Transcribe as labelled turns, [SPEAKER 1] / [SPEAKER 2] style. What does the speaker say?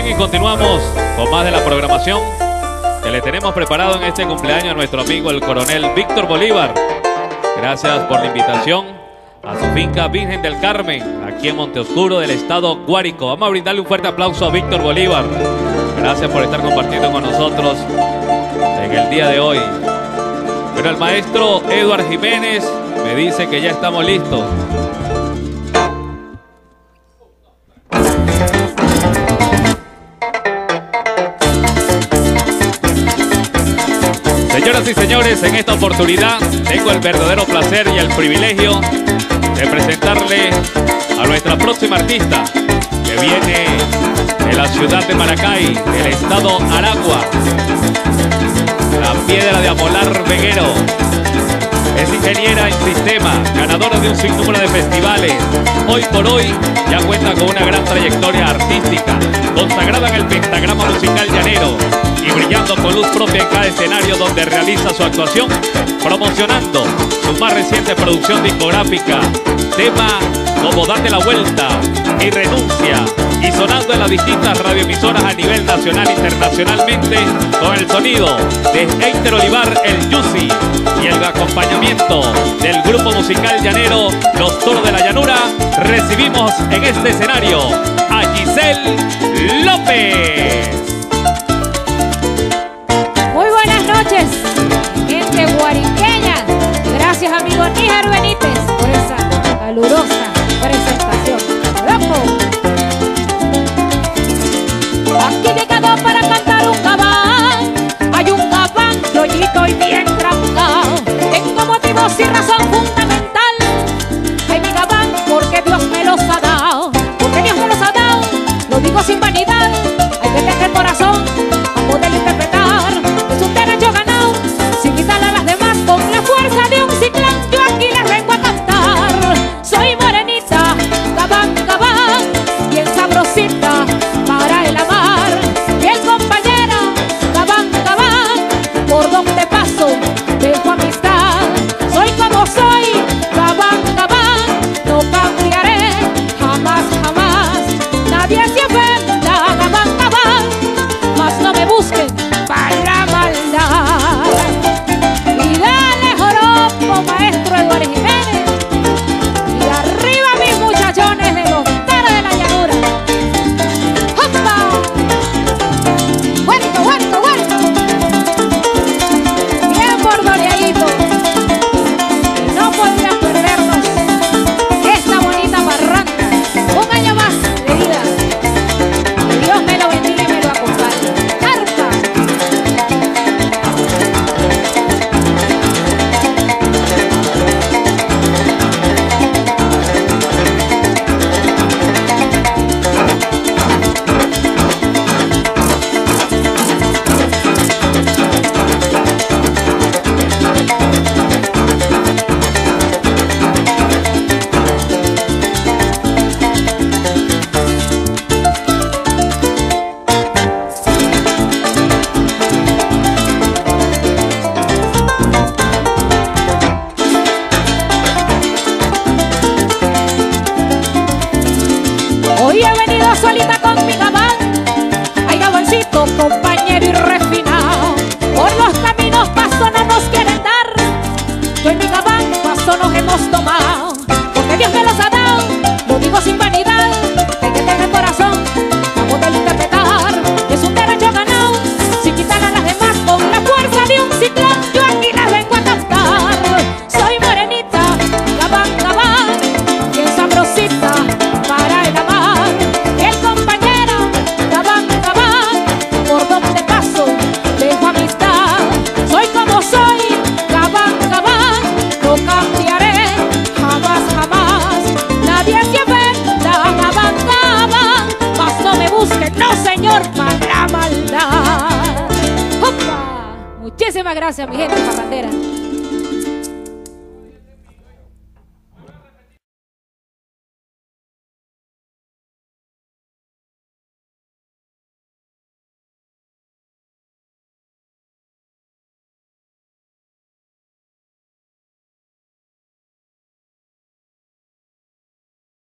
[SPEAKER 1] Bien, y continuamos con más de la programación que le tenemos preparado en este cumpleaños a nuestro amigo el coronel Víctor Bolívar. Gracias por la invitación a su finca Virgen del Carmen, aquí en Monteoscuro del estado Guárico. Vamos a brindarle un fuerte aplauso a Víctor Bolívar. Gracias por estar compartiendo con nosotros en el día de hoy. Pero el maestro Eduard Jiménez me dice que ya estamos listos. Señoras y señores, en esta oportunidad tengo el verdadero placer y el privilegio de presentarle a nuestra próxima artista que viene de la ciudad de Maracay, del estado Aragua, la piedra de Amolar Veguero. Es ingeniera en sistema, ganadora de un sinnúmero de festivales. Hoy por hoy ya cuenta con una gran trayectoria artística, consagrada en el pentagrama musical con luz propia en cada escenario donde realiza su actuación, promocionando su más reciente producción discográfica, tema como Date la Vuelta y Renuncia, y sonando en las distintas radioemisoras a nivel nacional e internacionalmente con el sonido de Eiter Olivar, el Yusi, y el acompañamiento del grupo musical llanero Los Toros de la Llanura, recibimos en este escenario a Giselle López.
[SPEAKER 2] ルロース。Solita con mi gabán. Ay, gabancito, compañero y refinado. Por los caminos paso no nos quieren dar. Yo y mi gabán paso nos hemos tomado. Porque Dios me los ha para la maldad. ¡Opa! Muchísimas gracias, mi gente parrandera.